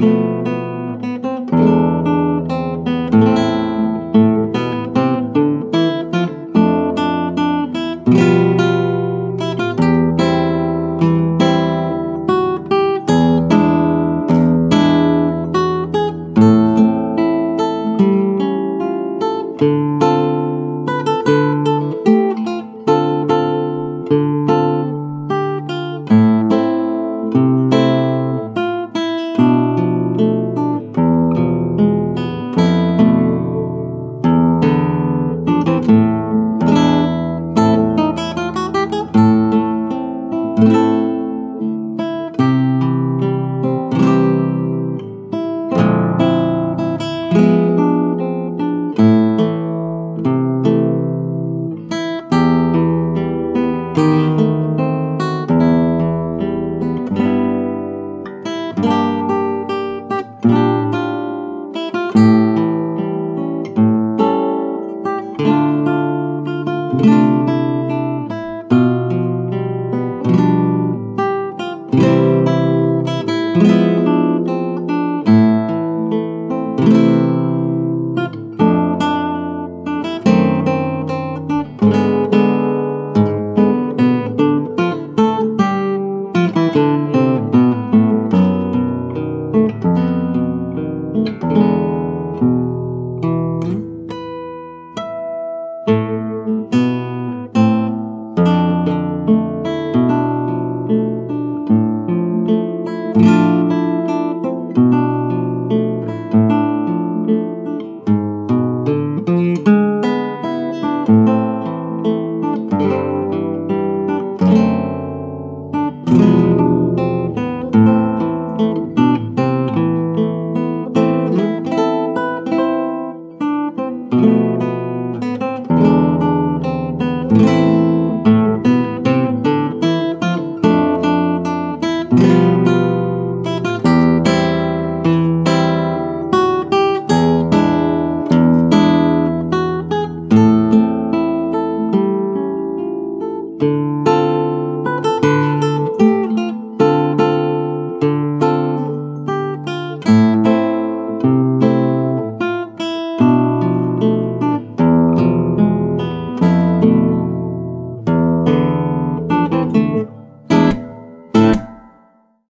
thank you. thank you Música